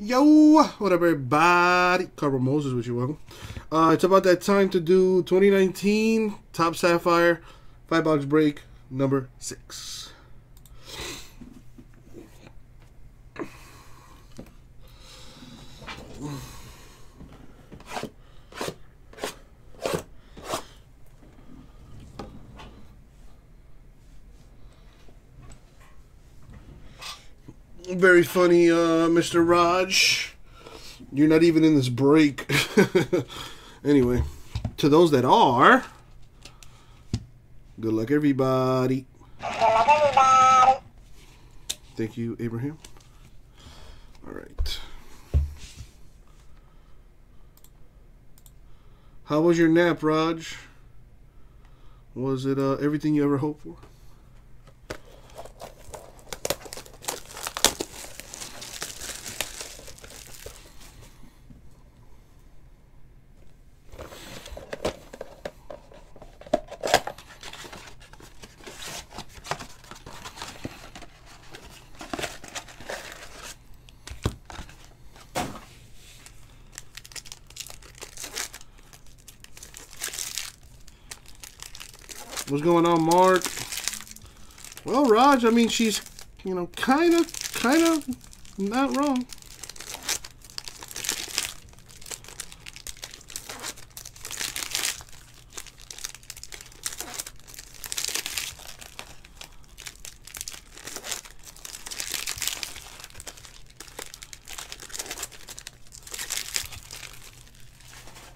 Yo, what up, everybody? Carl Moses, with you welcome. Uh, it's about that time to do 2019 Topps Sapphire five box break number six. Very funny, uh, Mr. Raj. You're not even in this break. anyway, to those that are, good luck, everybody. Thank you, Abraham. All right. How was your nap, Raj? Was it uh, everything you ever hoped for? What's going on, Mark? Well, Raj, I mean, she's, you know, kind of, kind of not wrong.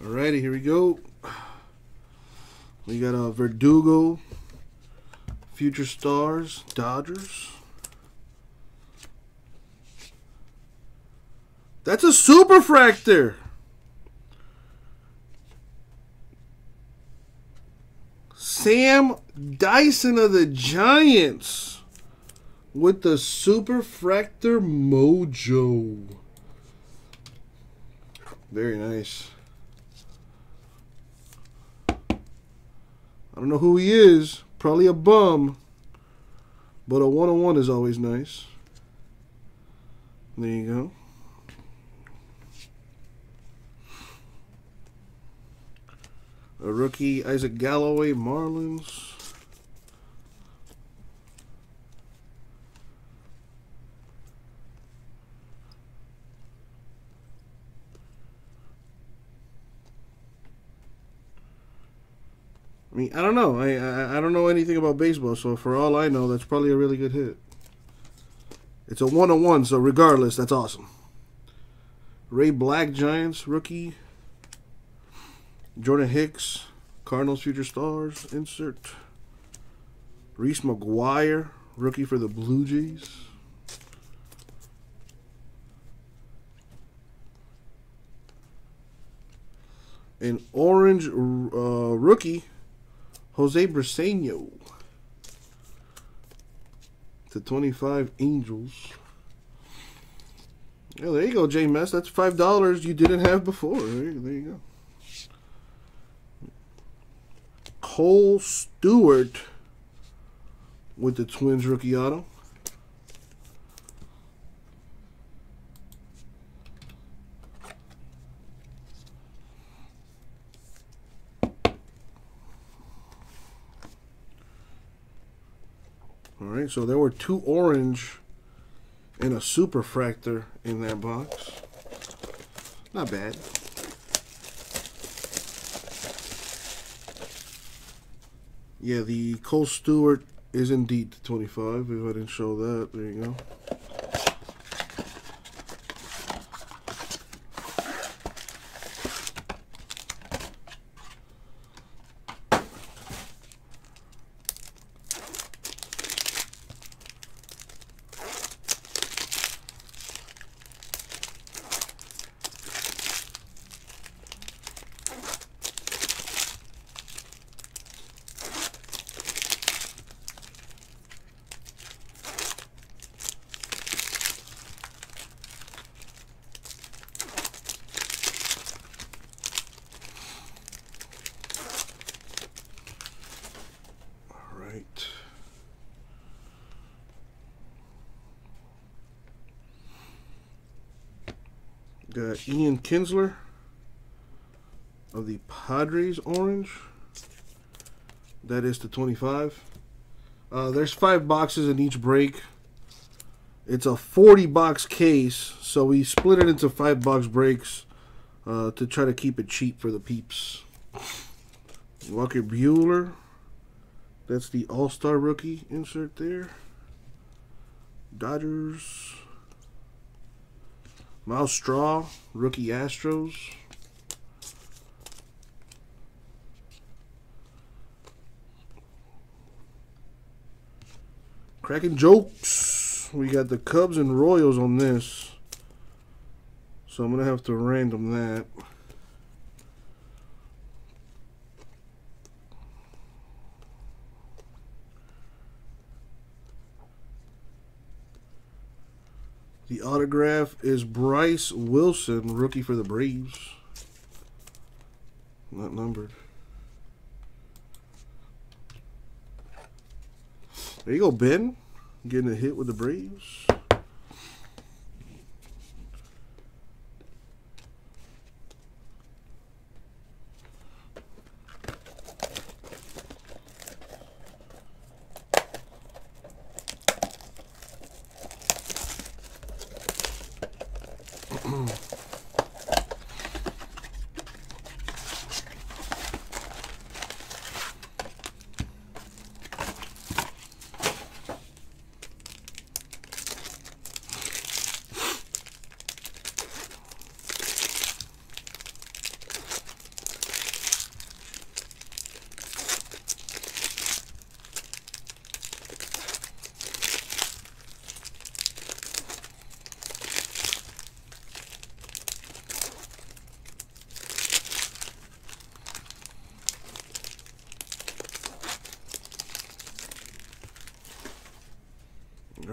Alrighty, here we go. We got a Verdugo, Future Stars, Dodgers. That's a superfractor. Sam Dyson of the Giants with the superfractor mojo. Very nice. I don't know who he is. Probably a bum. But a one on one is always nice. There you go. A rookie, Isaac Galloway, Marlins. I mean, I don't know. I, I I don't know anything about baseball, so for all I know, that's probably a really good hit. It's a one on one, so regardless, that's awesome. Ray Black Giants rookie. Jordan Hicks, Cardinals future stars insert. Reese McGuire, rookie for the Blue Jays. An orange uh, rookie Jose Briceño to 25 Angels. Yeah, there you go, J Mess. That's five dollars you didn't have before. There you, there you go. Kohl Stewart with the Twins rookie auto. All right, so there were two orange and a superfractor in that box. Not bad. Yeah, the Kohl Stewart is indeed 25. If I didn't show that, there you go. Got Ian Kinsler of the Padres orange. That is the 25. Uh, there's five boxes in each break. It's a 40 box case, so we split it into five box breaks uh, to try to keep it cheap for the peeps. Walker Buehler. That's the All Star rookie insert there. Dodgers. Myles Straw, rookie Astros. Cracking jokes. We got the Cubs and Royals on this. So I'm going to have to random that. The autograph is Bryce Wilson, rookie for the Braves. Not numbered. There you go, Ben. Getting a hit with the Braves.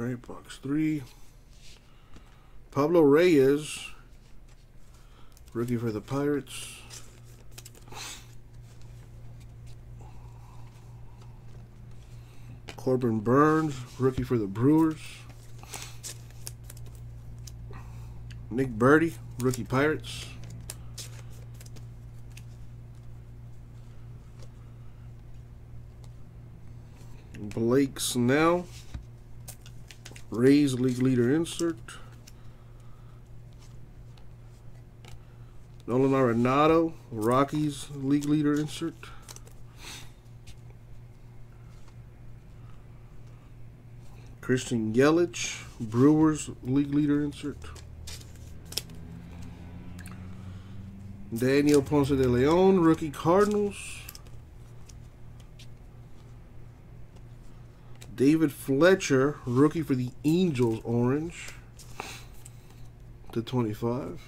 Right, box three. Pablo Reyes, rookie for the Pirates. Corbin Burnes, rookie for the Brewers. Nick Burdi, rookie Pirates. Blake Snell. Rays league leader insert. Nolan Arenado, Rockies league leader insert. Christian Yelich, Brewers league leader insert. Daniel Ponce de Leon, rookie Cardinals. David Fletcher, rookie for the Angels, orange to 25.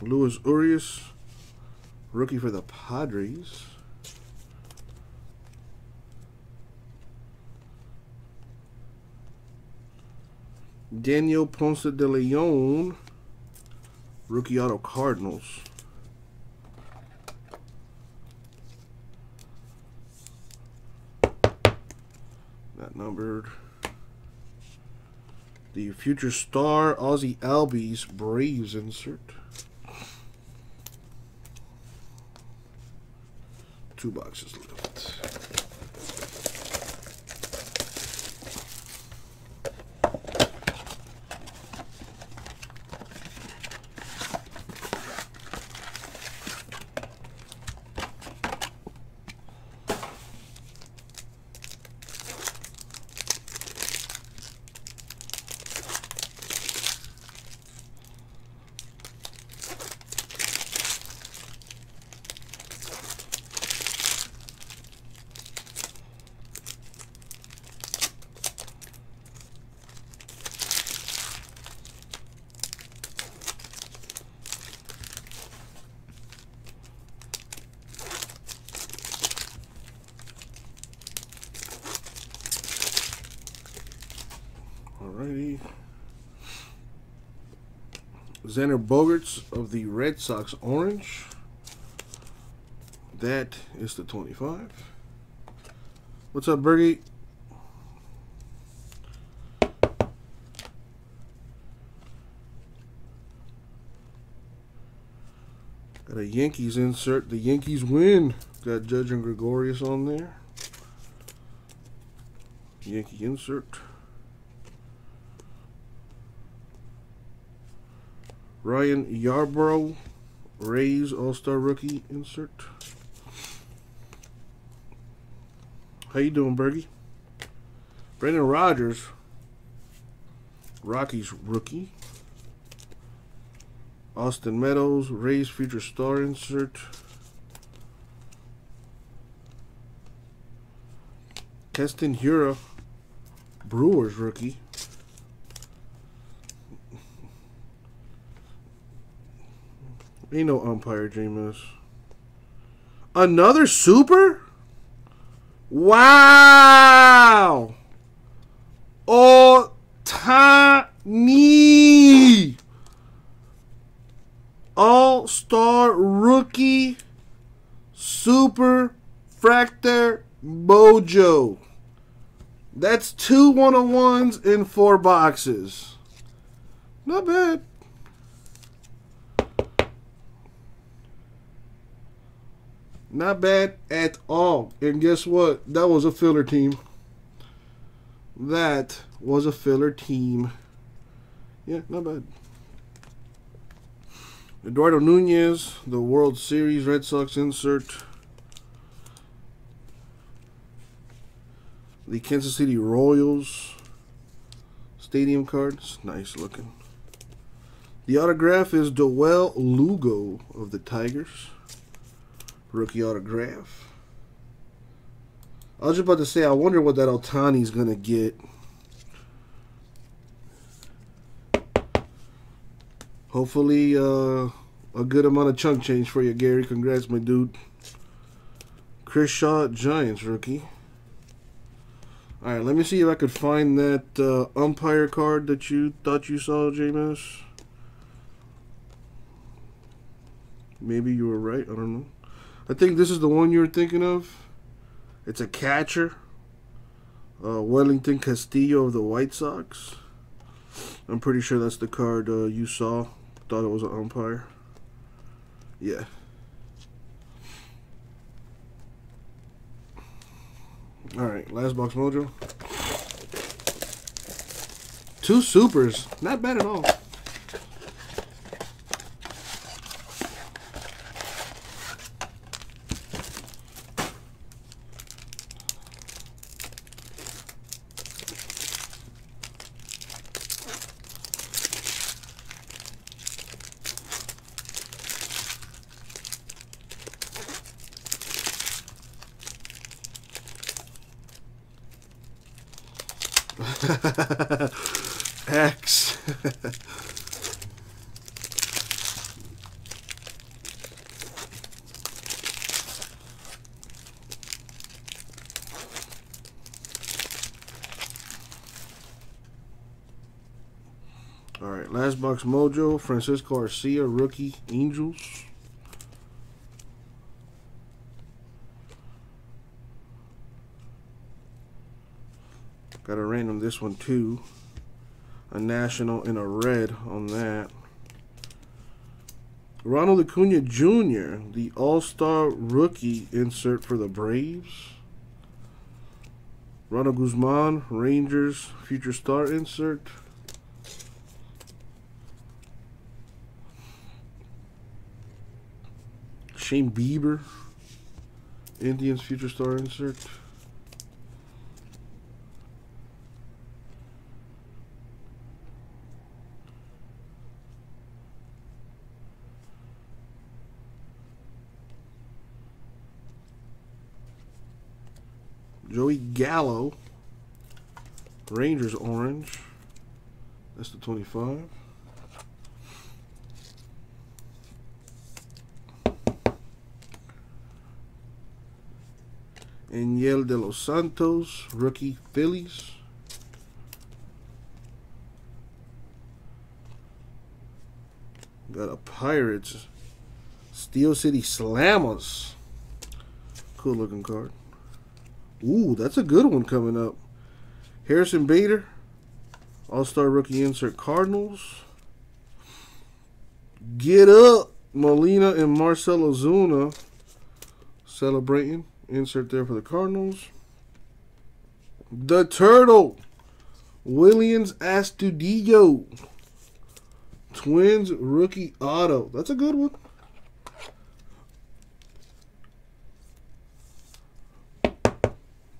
Luis Urias, rookie for the Padres. Daniel Ponce de Leon, Rookie Auto Cardinals. That numbered. The Future Star Ozzie Albies Braves insert. Two boxes left. Alrighty. Xander Bogaerts of the Red Sox orange. That is the 25. What's up, Bergie? Got a Yankees insert. The Yankees win. Got Judge and Gregorius on there. Yankee insert. Ryan Yarbrough, Rays All-Star Rookie insert. How you doing, Bergie? Brendan Rodgers, Rockies rookie. Austin Meadows, Rays Future Star insert. Keston Hiura, Brewers rookie. Ain't no umpire, Jameis. Another super? Wow! Ohtani! All Star Rookie Super Fractor Mojo. That's two one on ones in four boxes. Not bad. Not bad at all. And guess what? That was a filler team. That was a filler team. Yeah, not bad. Eduardo Nunez, the World Series Red Sox insert. The Kansas City Royals stadium cards. Nice looking. The autograph is Dawel Lugo of the Tigers. Rookie autograph. I was just about to say, I wonder what that Ohtani's going to get. Hopefully, uh, a good amount of chunk change for you, Gary. Congrats, my dude. Chris Shaw, Giants rookie. All right, let me see if I could find that uh, umpire card that you thought you saw, Jameis. Maybe you were right. I don't know. I think this is the one you were thinking of. It's a catcher. Uh, Wellington Castillo of the White Sox. I'm pretty sure that's the card uh, you saw. Thought it was an umpire. Yeah. All right, last box mojo. Two supers, not bad at all. X. All right, last box mojo, Francisco Arcia, rookie, Angels. Got a random this one too. A national and a red on that. Ronald Acuna Jr., the All-Star rookie insert for the Braves. Ronald Guzman, Rangers, future star insert. Shane Bieber, Indians future star insert. Joey Gallo. Rangers orange. That's the 25. Enyel de los Santos, rookie Phillies. Got a Pirates. Steel City Slammers. Cool looking card. Ooh, that's a good one coming up. Harrison Bader, All-Star Rookie Insert Cardinals. Get up, Molina and Marcell Ozuna celebrating. Insert there for the Cardinals. The Turtle, Willians Astudillo. Twins rookie auto. That's a good one.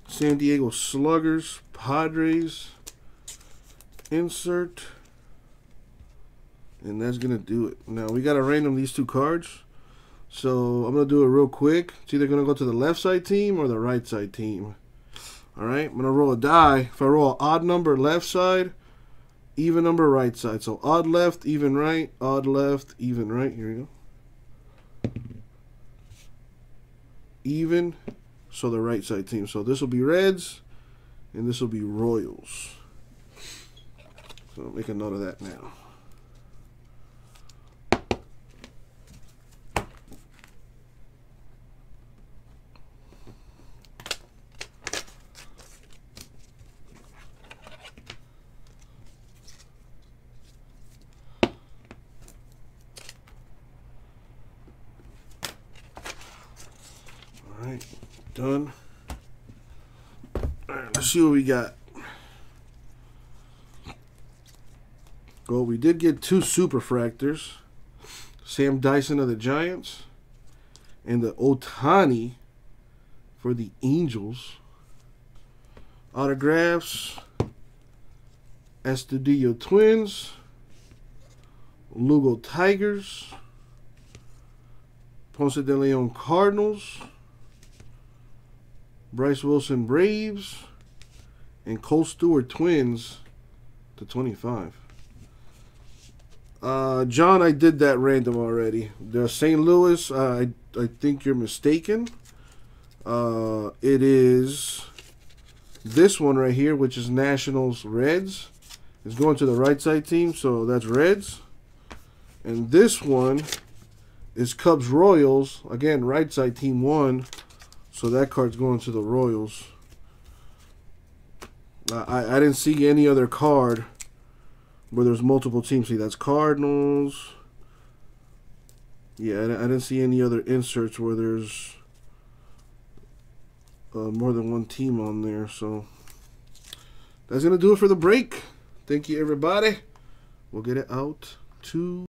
San Diego Sluggers, Padres, insert. And that's going to do it. Now, we got to random these two cards. So, I'm going to do it real quick. It's either going to go to the left side team or the right side team. Alright, I'm going to roll a die. If I roll an odd number left side, even number right side. So, odd left, even right, odd left, even right. Here we go. Even so the right side team. So this will be Reds, and this will be Royals. So make a note of that now. All right done. Let's see what we got. Well, we did get two superfractors. Sam Dyson of the Giants and the Ohtani for the Angels. Autographs. Astudillo Twins. Lugo Tigers. Ponce de Leon Cardinals. Bryce Wilson Braves, and Kohl Stewart Twins to 25. Uh, John, I did that random already. The St. Louis, uh, I, I think you're mistaken. Uh, it is this one right here, which is Nationals Reds. It's going to the right side team, so that's Reds. And this one is Cubs Royals. Again, right side team one. So that card's going to the Royals. I, I didn't see any other card where there's multiple teams. See, that's Cardinals. Yeah, I, I didn't see any other inserts where there's uh, more than one team on there. So that's going to do it for the break. Thank you, everybody. We'll get it out to